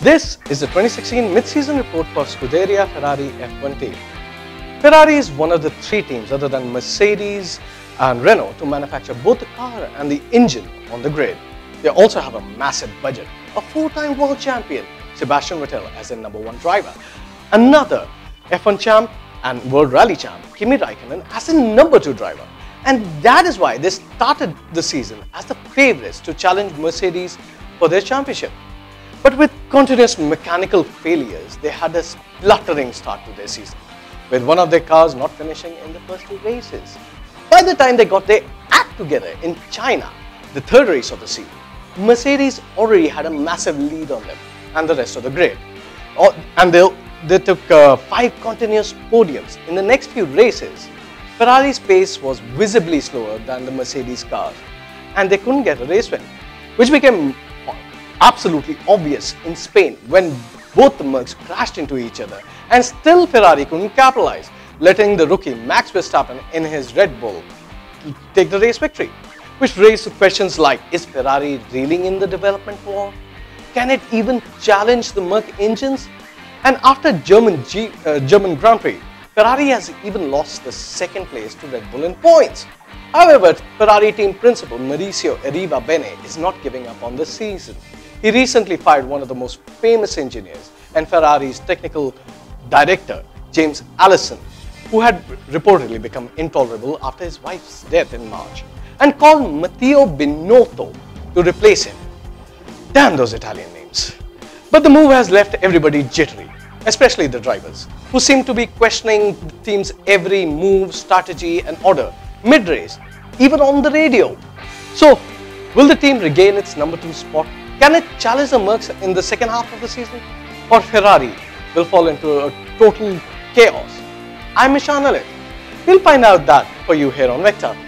This is the 2016 mid-season report for Scuderia Ferrari F1 team. Ferrari is one of the three teams other than Mercedes and Renault to manufacture both the car and the engine on the grid. They also have a massive budget, a four-time world champion, Sebastian Vettel as their number one driver, another F1 champ and World Rally champ, Kimi Raikkonen as a number two driver. And that is why they started the season as the favorites to challenge Mercedes for their championship. But with continuous mechanical failures, they had a spluttering start to their season, with one of their cars not finishing in the first two races. By the time they got their act together in China, the third race of the season, Mercedes already had a massive lead on them and the rest of the grid. And they, they took uh, five continuous podiums. In the next few races, Ferrari's pace was visibly slower than the Mercedes cars and they couldn't get a race win, which became absolutely obvious in Spain when both the Mercs crashed into each other and still Ferrari couldn't capitalize, letting the rookie Max Verstappen in his Red Bull take the race victory. Which raised questions like, is Ferrari reeling in the development war? Can it even challenge the Merc engines? And after German, G, uh, German Grand Prix, Ferrari has even lost the second place to Red Bull in points. However, Ferrari team principal Maurizio Arrivabene is not giving up on the season. He recently fired one of the most famous engineers and Ferrari's technical director, James Allison, who had reportedly become intolerable after his wife's death in March, and called Matteo Binotto to replace him. Damn those Italian names. But the move has left everybody jittery, especially the drivers, who seem to be questioning the team's every move, strategy and order mid-race, even on the radio. So, will the team regain its number two spot can it challenge the Mercs in the second half of the season? Or Ferrari will fall into a total chaos? I'm Ishaan We'll find out that for you here on VEQTA.